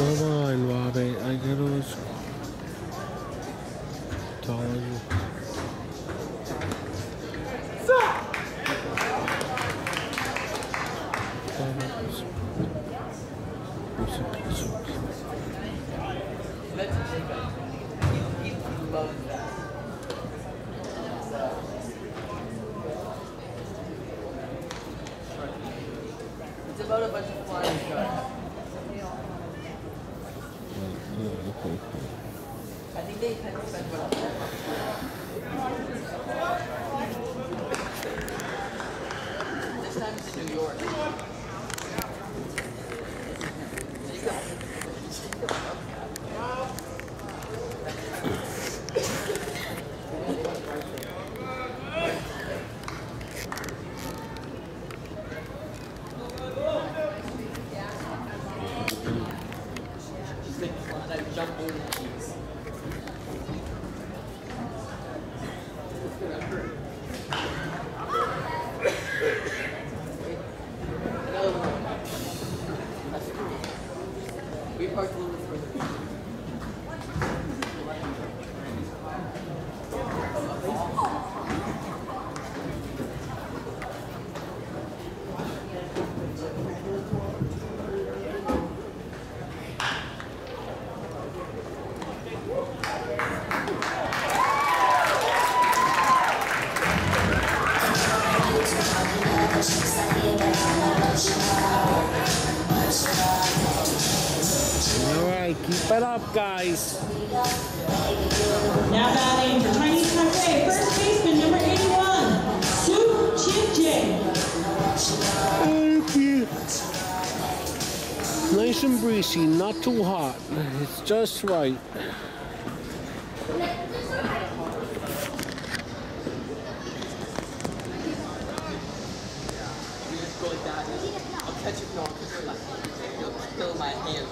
Come on, Robert, I gotta you. It's about a bunch of flying sharks. This time it's New York. Alright, keep it up, guys. Now batting for Chinese Taipei, first baseman number 81, Su Chin Jing. Thank you. Nice and breezy, not too hot. It's just right. Just. I'll catch it. No, it like You'll kill my hand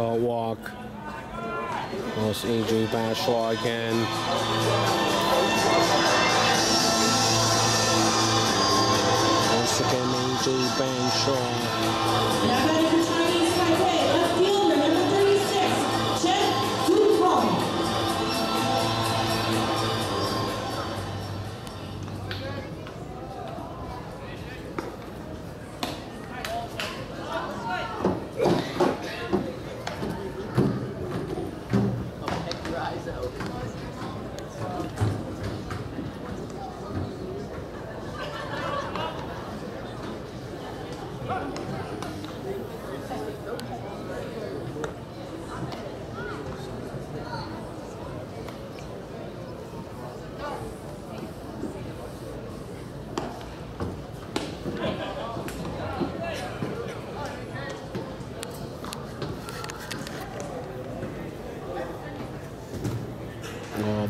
Got walk. That's AJ Bashaw again. Once again, AJ Bashaw.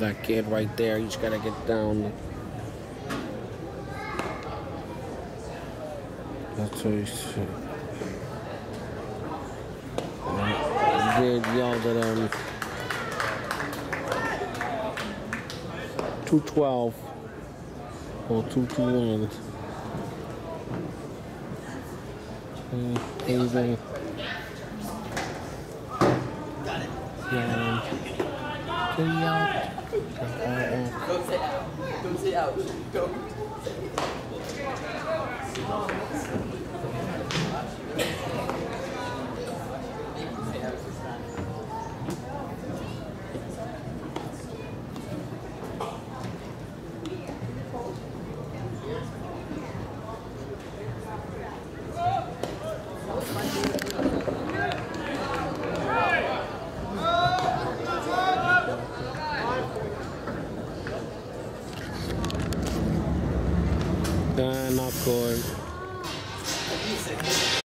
That kid right there. He's got to get down. That's what he's. Did yelled at him. 212 or 221. Uh, Hazel Yan. Oo. Don't say out. Don't say out. Don't. Nah, not.